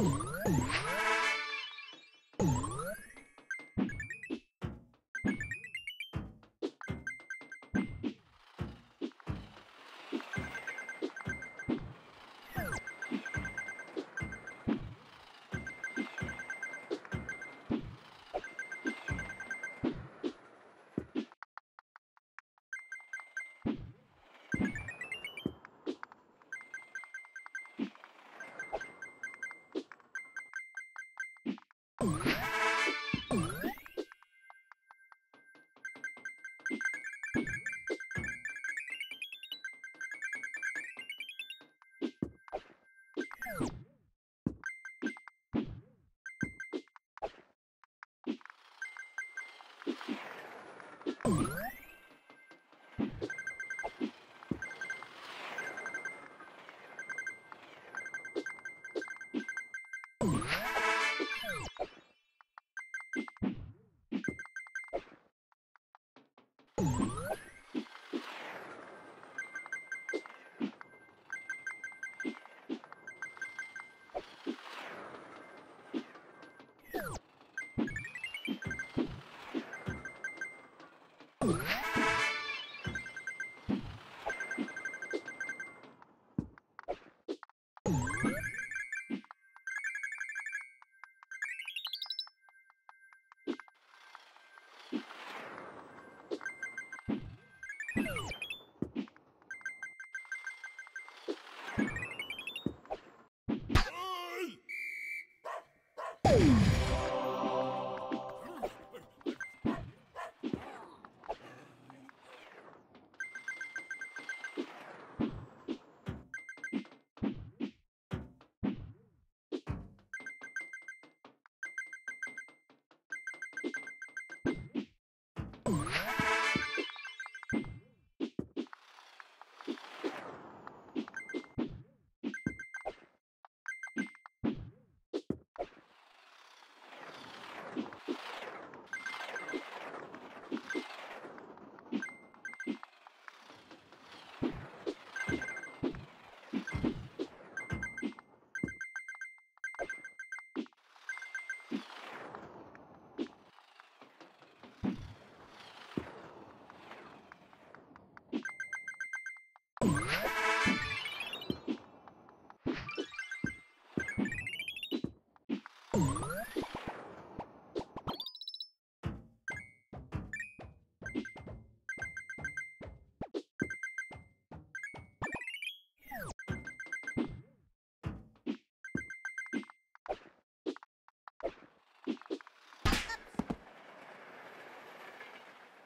Ooh. Oh. Valeu!